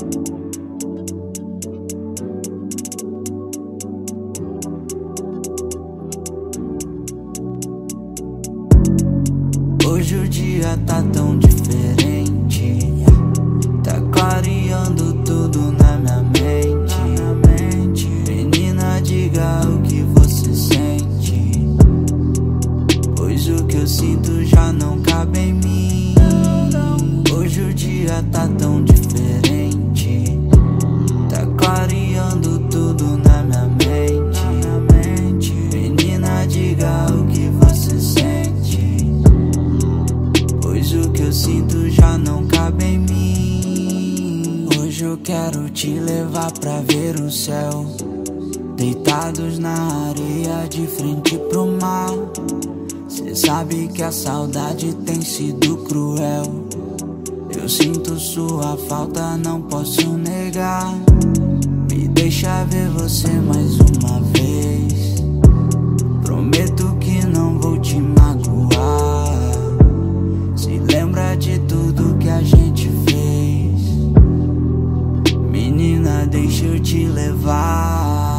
Hoje o dia tá tão diferente. Tá clareando tudo na minha mente. Menina, diga o que você sente. Pois o que eu sinto já não cabe em mim. Hoje o dia tá tão diferente. O que eu sinto já não cabe em mim. Hoje eu quero te levar pra ver o céu. Deitados na areia de frente pro mar. Cê sabe que a saudade tem sido cruel. Eu sinto sua falta, não posso negar. Me deixa ver você mais uma vez. Deixa eu te levar.